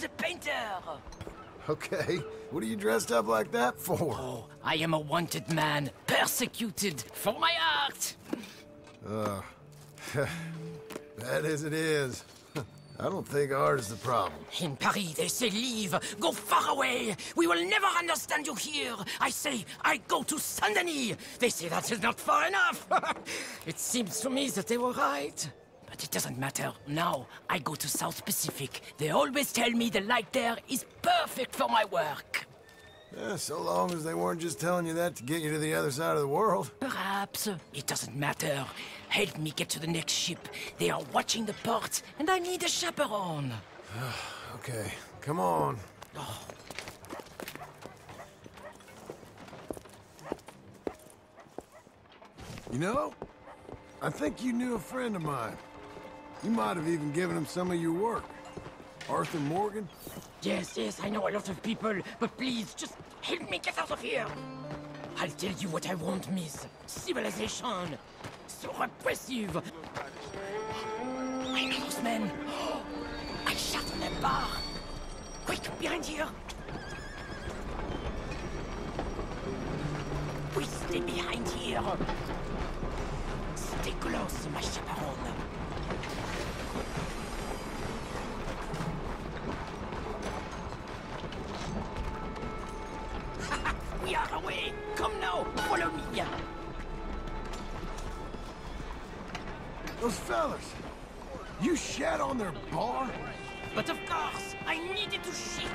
the painter. Okay, what are you dressed up like that for? Oh, I am a wanted man, persecuted for my art. Uh, that is it is. I don't think art is the problem. In Paris, they say leave, go far away. We will never understand you here. I say, I go to Saint-Denis. They say that is not far enough. it seems to me that they were right. But it doesn't matter. Now, I go to South Pacific. They always tell me the light there is perfect for my work. Yeah, so long as they weren't just telling you that to get you to the other side of the world. Perhaps. It doesn't matter. Help me get to the next ship. They are watching the port, and I need a chaperone. okay, come on. Oh. You know, I think you knew a friend of mine. You might have even given him some of your work. Arthur Morgan? Yes, yes, I know a lot of people, but please, just help me get out of here. I'll tell you what I want, miss. Civilization. So repressive. I know men. I shot on that bar. Quick, behind here. We stay behind here. Stay close, my chaperone. Those fellas! You shat on their bar? But of course, I needed to shit.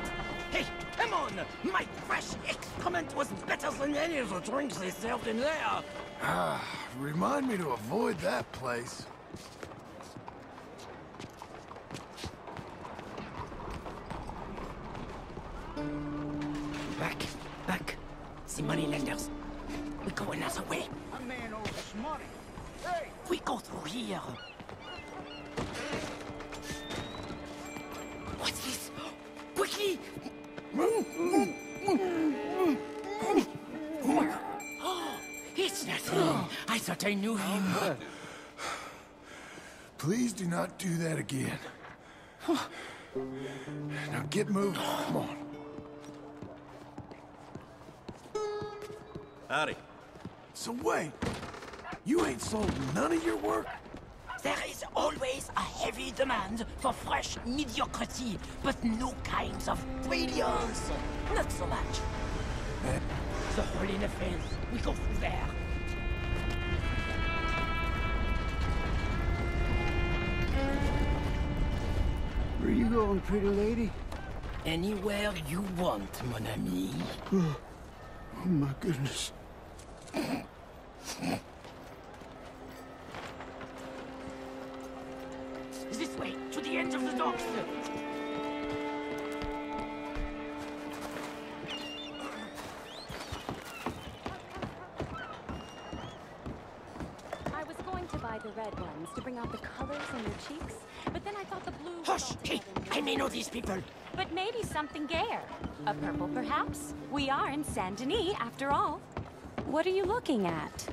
Hey, come on! My fresh excrement was better than any of the drinks they served in there. Ah, remind me to avoid that place. Back, back. The money lenders. We go another way. A man owes money. Hey! We go through here. What's this? Quickly! Oh, it's nothing. I thought I knew him. Please do not do that again. Now get moving. Come on. Howdy. So wait, you ain't sold none of your work? There is always a heavy demand for fresh mediocrity, but no kinds of brilliance. Not so much. Eh? The hole in the fence. We go through there. Where you going, pretty lady? Anywhere you want, mon ami. Oh, oh my goodness. Red ones to bring out the colors on your cheeks, but then I thought the blue. Hush! Hey, I may know these people. But maybe something gayer. A purple, perhaps? We are in Saint Denis, after all. What are you looking at?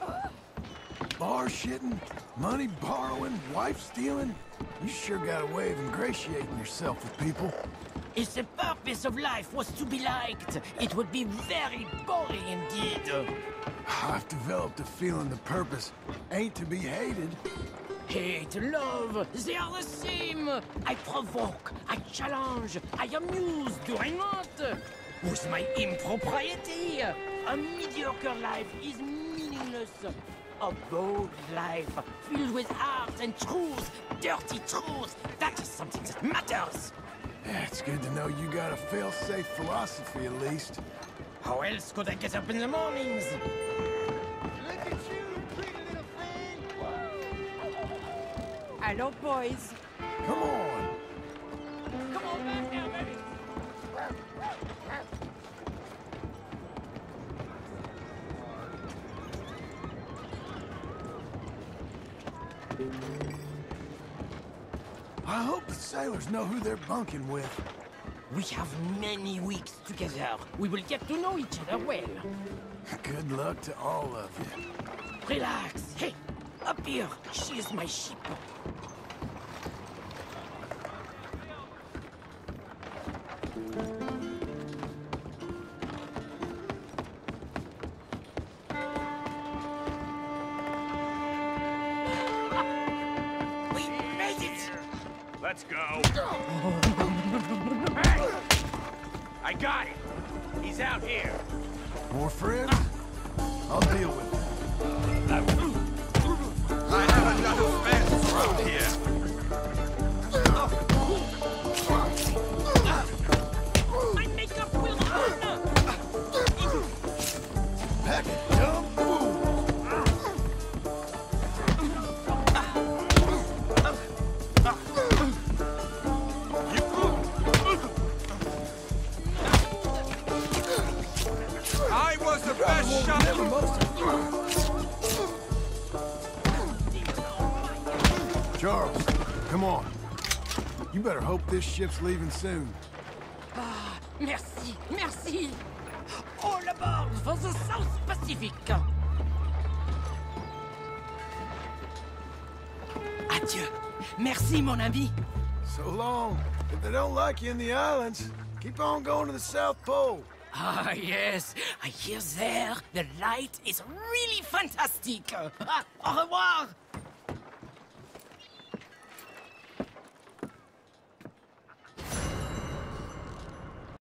Bar shitting, money borrowing, wife stealing? You sure got a way of ingratiating yourself with people. If the purpose of life was to be liked, it would be very boring indeed. I've developed a feeling the purpose ain't to be hated. Hate, love, they are the same. I provoke, I challenge, I amuse, do I not? With my impropriety, a mediocre life is meaningless. A bold life, filled with art and truth, dirty truth, that is something that matters. Yeah, it's good to know you got a fail-safe philosophy at least. How else could I get up in the mornings? Look at you, pretty little thing! Hello, boys. Come on. Come on back now, baby. I hope the sailors know who they're bunking with. We have many weeks together. We will get to know each other well. Good luck to all of you. Relax. Hey, up here. She is my ship. Let's go. I got it. He's out here. More friends? I'll deal with it. I have enough fence around here. Charles, come on. You better hope this ship's leaving soon. Ah, merci, merci! All aboard for the South Pacific! Adieu. Merci, mon ami. So long. If they don't like you in the islands, keep on going to the South Pole. Ah, yes. I hear there the light is really fantastic. Ah, au revoir.